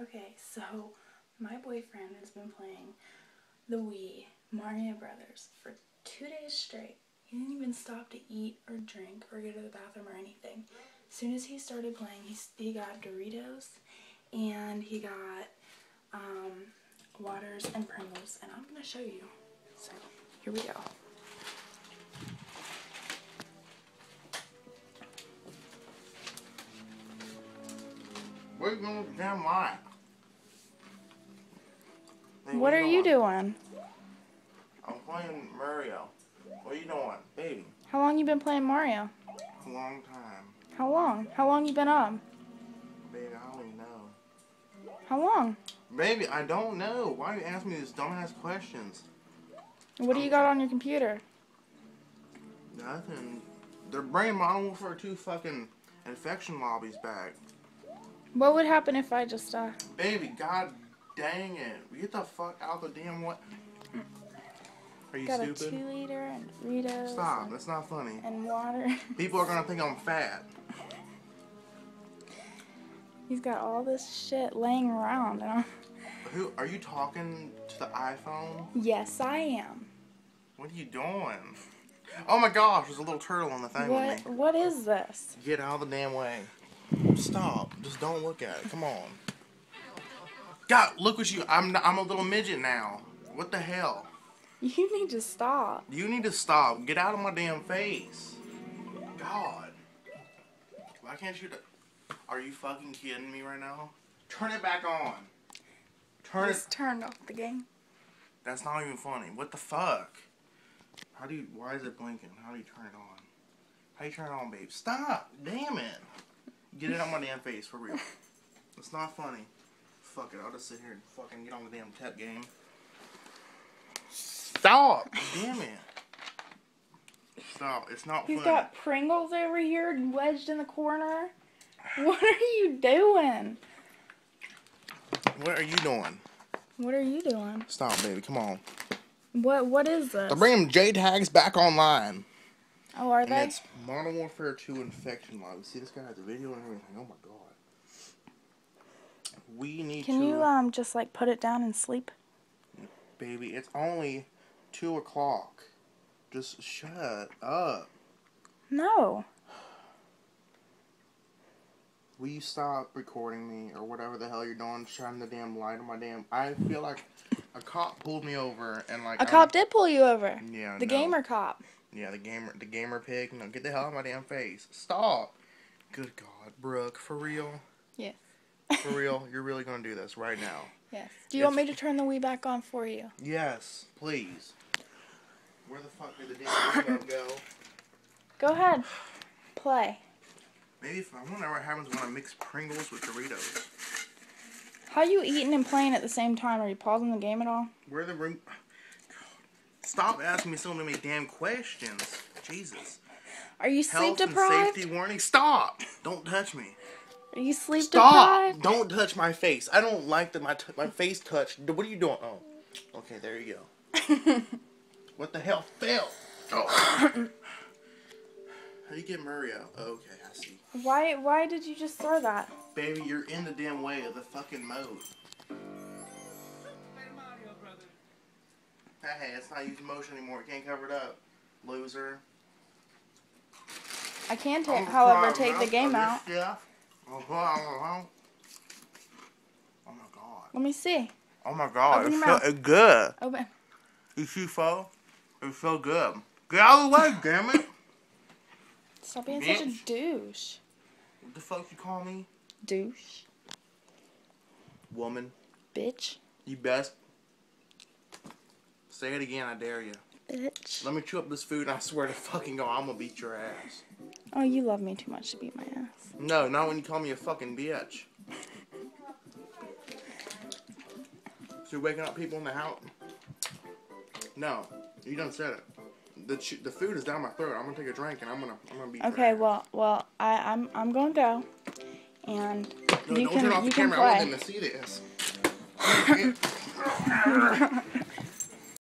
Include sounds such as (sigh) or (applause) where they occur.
Okay, so my boyfriend has been playing the Wii Mario Brothers for two days straight. He didn't even stop to eat or drink or go to the bathroom or anything. As soon as he started playing, he, he got Doritos and he got um, Waters and Pringles. And I'm going to show you. So, here we go. Where you going the damn light? Hey, What are you doing? I'm playing Mario. What are you doing? Baby, How long you been playing Mario? a long time. How long? How long you been up? Baby, I don't even know. How long? Baby, I don't know. Why are you asking me these dumbass questions? What do you got on your computer? Nothing. They're bringing Modern Warfare 2 fucking infection lobbies back. What would happen if I just uh Baby, god dang it. Get the fuck out the damn what? Are you got a stupid? two liter and Doritos Stop. and, That's not funny. and water? (laughs) People are gonna think I'm fat. He's got all this shit laying around. Who are you talking to the iPhone? yes, I am. What are you doing? Oh my gosh, there's a little turtle on the thing What? What is this? Get out of the damn way. Stop. Just don't look at it. Come on. God, look what you. I'm. I'm a little midget now. What the hell? You need to stop. You need to stop. Get out of my damn face. God. Why can't you? Are you fucking kidding me right now? Turn it back on. Turn it. Just turned off the game. That's not even funny. What the fuck? How do you? Why is it blinking? How do you turn it on? How do you turn it on, babe? Stop! Damn it! Get it on my damn face for real. (laughs) It's not funny. Fuck it. I'll just sit here and fucking get on the damn tech game. Stop! Damn it! Stop! It's not He's funny. got Pringles over here wedged in the corner. What are you doing? What are you doing? What are you doing? Stop, baby. Come on. What? What is this? They're bringing JTAGs back online. Oh, are And they? it's Modern Warfare 2 Infection Log. See, this guy has a video and everything. Oh my god. We need to Can to. you um just like put it down and sleep? Baby, it's only 2 o'clock. Just shut up. No. Will you stop recording me or whatever the hell you're doing? Shining the damn light on my damn. I feel like a cop pulled me over and like. A I'm- cop did pull you over. Yeah. The no. gamer cop. Yeah, the gamer, the gamer pig. No, get the hell out of my damn face. Stop. Good God, Brooke, for real. Yes. For real, you're really gonna do this right now. Yes. Do you want me to turn the Wii back on for you? Yes, please. Where the fuck did the damn go? Go ahead. Play. Maybe if I wonder what happens when I mix Pringles with Doritos. How are you eating and playing at the same time? Are you pausing the game at all? Where the room? Stop asking me so many damn questions. Jesus. Are you sleep Health and deprived? safety warning. Stop. Don't touch me. Are you sleep Stop. deprived? Don't touch my face. I don't like that my t- my face touched. What are you doing? Oh. Okay, there you go. (laughs) What the hell fell? Oh. How do you get Mario? Oh, okay, I see. Why? Why did you just throw that? Baby, you're in the damn way of the fucking mode. Hey, it's not using motion anymore. You can't cover it up. Loser. I can take, I'm however, take the game oh, out. this stuff. Oh my god. Let me see. Oh my god. Open It's so mouth. good. Open. You see, fo? It's so good. Get out of the way, damn it. Stop being such a douche. What the fuck you call me? Douche. Woman. Bitch. You best. Say it again, I dare you. Bitch. Let me chew up this food and I swear to fucking God, I'm gonna beat your ass. Oh, you love me too much to beat my ass. No, not when you call me a fucking bitch. So you're waking up people in the house? No, you done said it. The ch- the food is down my throat. I'm gonna take a drink and I'm gonna I'm gonna beat your Okay, well, well, I, I'm I'm gonna go, and No, you don't can turn off you the can camera. I play. want them to see this. (laughs) (laughs)